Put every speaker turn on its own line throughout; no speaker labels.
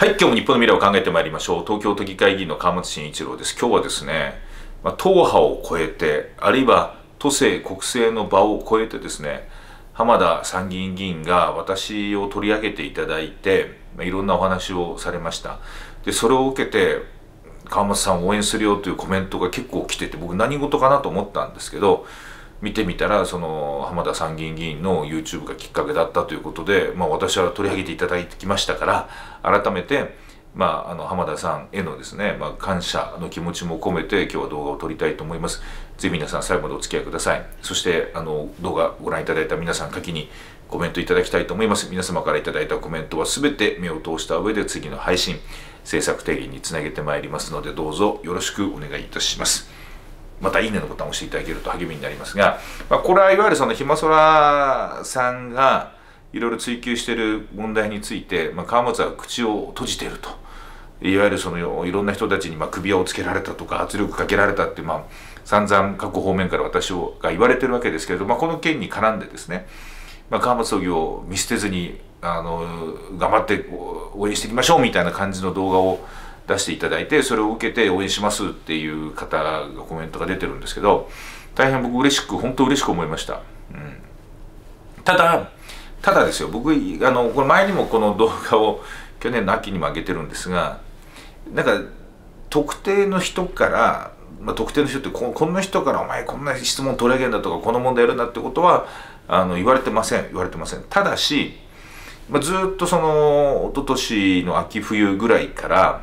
はい、今日も日本の未来を考えてまいりましょう。東京都議会議員の川本慎一郎です。今日はですね、ま、党派を超えて、あるいは都政、国政の場を超えてですね、浜田参議院議員が私を取り上げていただいて、ま、いろんなお話をされました。で、それを受けて、川本さんを応援するよというコメントが結構来てて、僕何事かなと思ったんですけど、見てみたらその浜田参議院議員の YouTube がきっかけだったということで、まあ、私は取り上げていただいてきましたから改めて、まあ、あの浜田さんへのですね、まあ、感謝の気持ちも込めて今日は動画を撮りたいと思います。ぜひ皆さん最後までお付き合いください。そしてあの動画ご覧いただいた皆さん書きにコメントいただきたいと思います。皆様からいただいたコメントは全て目を通した上で次の配信、制作定義につなげてまいりますのでどうぞよろしくお願いいたします。またいいねのボタンを押していただけると励みになりますが、まあ、これはいわゆるそのひまそらさんがいろいろ追求している問題について、まあ、川松は口を閉じていると。いわゆるそのいろんな人たちにまあ首輪をつけられたとか圧力かけられたってまあ散々各方面から私が言われてるわけですけれど、まあ、この件に絡んでですね、まあ、川松葬儀を見捨てずにあの頑張って応援していきましょうみたいな感じの動画を出していただいてそれを受けて応援しますっていう方がコメントが出てるんですけど大変僕嬉しく本当嬉しく思いました、うん、ただただですよ僕あのこの前にもこの動画を去年の秋にも上げてるんですがなんか特定の人からまあ、特定の人ってここんな人から「お前こんな質問取り上げるんだ」とか「この問題やるんだ」ってことはあの言われてません言われてません。ただし、まあ、ずっとその一昨年の秋冬ぐらいから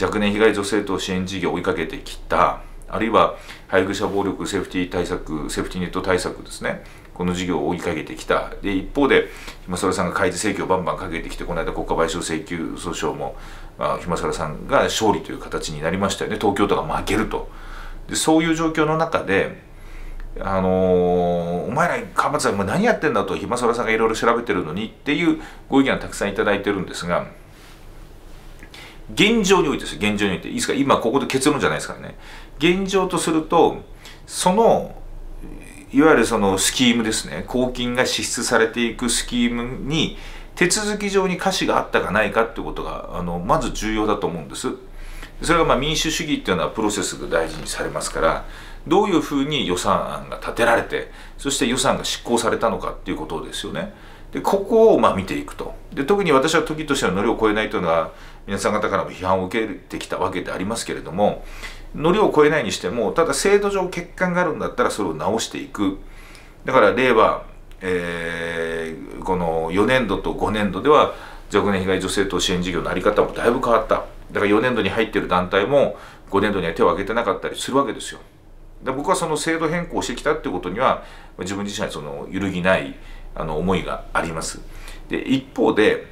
若年被害女性等支援事業を追いかけてきたあるいは配偶者暴力セーフティー対策セーフティーネット対策ですね。この事業を追いかけてきた。で一方でひまそらさんが開示請求をバンバンかけてきてこの間国家賠償請求訴訟も、まあ、ひまそらさんが勝利という形になりましたよね。東京都が負けると。でそういう状況の中であのー、お前ら川松さん何やってんだとひまそらさんがいろいろ調べてるのにっていうご意見をたくさんいただいてるんですが現状においてです現状において。いいですか今ここで結論じゃないですからね。現状とするとそのいわゆるそのスキームですね。公金が支出されていくスキームに手続き上に可視があったかないかってことがあのまず重要だと思うんです。それがま民主主義っていうのはプロセスが大事にされますからどういうふうに予算案が立てられてそして予算が執行されたのかっていうことですよね。でここをま見ていくと。で特に私は時としてはノリを超えないというのは皆さん方からも批判を受けてきたわけでありますけれどもノリを超えないにしてもただ制度上欠陥があるんだったらそれを直していく。だから令和、えー、この4年度と5年度では若年被害女性等支援事業の在り方もだいぶ変わった。だから4年度に入ってる団体も5年度には手を挙げてなかったりするわけですよ。で僕はその制度変更してきたってことには自分自身はその揺るぎないあの思いがあります。で一方で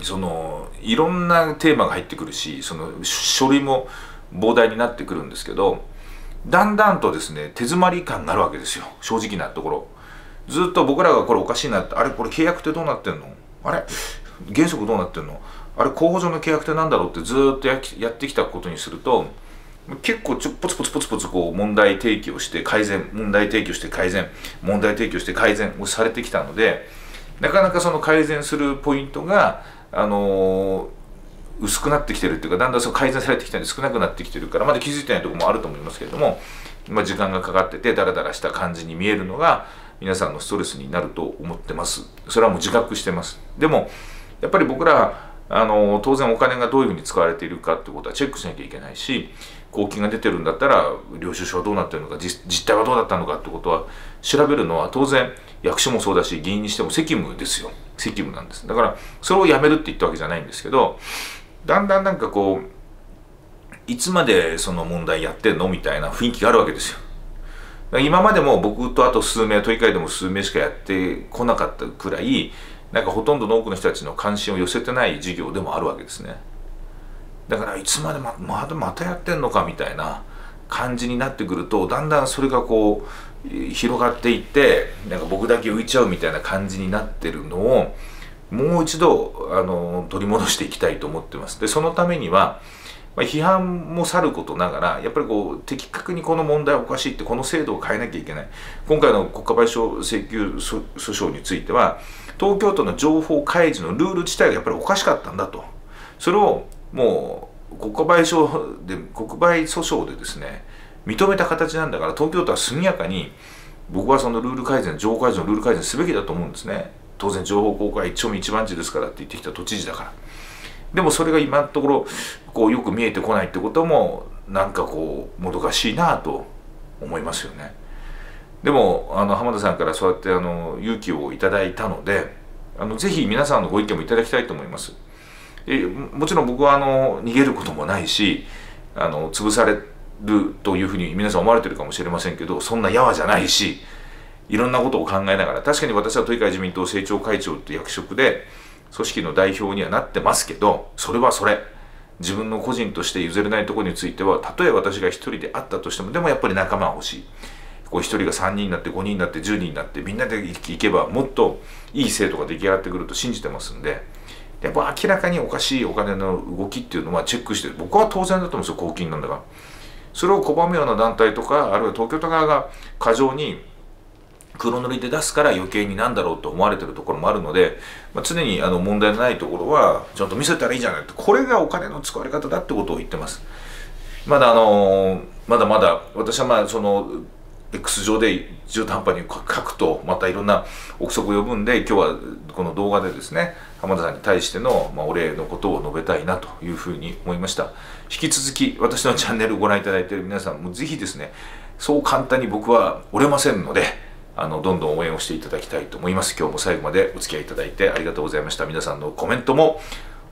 そのいろんなテーマが入ってくるしその書類も膨大になってくるんですけどだんだんとですね手詰まり感があるわけですよ。正直なところ。ずっと僕らがこれおかしいなってあれこれ契約ってどうなってんの？あれ？原則どうなってんの？あれ候補上の契約って何だろうってずっとやってきたことにすると結構ちょポツポツポツポツこう問題提起をして改善問題提起をして改善問題提起をして改善をされてきたのでなかなかその改善するポイントがあのー、薄くなってきてるっていうかだんだんその改善されてきたんで少なくなってきてるからまだ気づいてないところもあると思いますけれども、まあ、時間がかかっててダラダラした感じに見えるのが皆さんのストレスになると思ってます。それはもう自覚してます。でもやっぱり僕らあの当然お金がどういうふうに使われているかってことはチェックしなきゃいけないし公金が出てるんだったら領収書はどうなってるのか実態はどうだったのかってことは調べるのは当然役所もそうだし議員にしても責務ですよ責務なんですだからそれをやめるって言ったわけじゃないんですけどだんだんなんかこういつまでその問題やってんのみたいな雰囲気があるわけですよ今までも僕とあと数名都議会でも数名しかやってこなかったくらいなんかほとんどの多くの人たちの関心を寄せてない事業でもあるわけですねだからいつまでままだまたやってんのかみたいな感じになってくるとだんだんそれがこう広がっていってなんか僕だけ浮いちゃうみたいな感じになってるのをもう一度あの取り戻していきたいと思ってますでそのためには、ま、批判もさることながらやっぱりこう的確にこの問題おかしいってこの制度を変えなきゃいけない今回の国家賠償請求訴訟については東京都の情報開示のルール自体がやっぱりおかしかったんだと。それをもう国賠償で国賠訴訟でですね認めた形なんだから東京都は速やかに僕はそのルール改善情報改善のルール改善すべきだと思うんですね。当然情報公開一丁目一番地ですからって言ってきた都知事だから。でもそれが今のところこうよく見えてこないってこともなんかこうもどかしいなと思いますよね。でもあの浜田さんからそうやってあの勇気をいただいたのであのぜひ皆さんのご意見もいただきたいと思います。えもちろん僕はあの逃げることもないしあの潰されるというふうに皆さん思われてるかもしれませんけどそんなやわじゃないしいろんなことを考えながら確かに私は都議会自民党政調会長という役職で組織の代表にはなってますけどそれはそれ。自分の個人として譲れないところについてはたとえ私が1人であったとしてもでもやっぱり仲間は欲しい。こう1人が3人になって5人になって10人になってみんなでいけばもっといい生徒が出来上がってくると信じてますんでやっぱ明らかにおかしいお金の動きっていうのはチェックして僕は当然だと思うんですよ公金なんだから。それを拒むような団体とかあるいは東京都側が過剰に黒塗りで出すから余計になんだろうと思われてるところもあるので、まあ、常にあの問題のないところはちゃんと見せたらいいじゃないってこれがお金の使われ方だってことを言ってます。まだあの、まだまだ私はまあその X 上で中途半端に書くとまたいろんな憶測を呼ぶんで今日はこの動画でですね浜田さんに対しての、ま、お礼のことを述べたいなというふうに思いました。引き続き私のチャンネルをご覧いただいている皆さんもぜひですねそう簡単に僕は折れませんのであのどんどん応援をしていただきたいと思います。今日も最後までお付き合いいただいてありがとうございました。皆さんのコメントも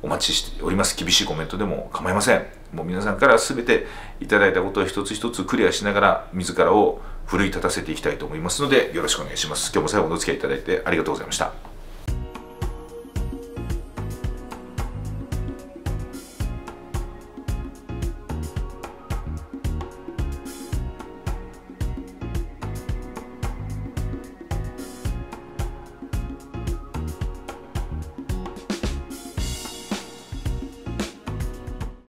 お待ちしております。厳しいコメントでも構いません。もう皆さんから全ていただいたことを一つ一つクリアしながら自らを奮い立たせていきたいと思いますのでよろしくお願いします。今日も最後までお付き合いいただいてありがとうございました。